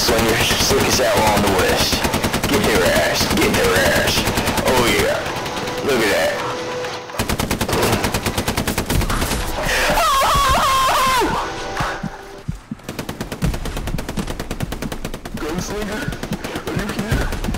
slingers, slick as outlaw on the west. Get their ass, get their ass. Oh yeah, look at that. Gunslinger, are you here?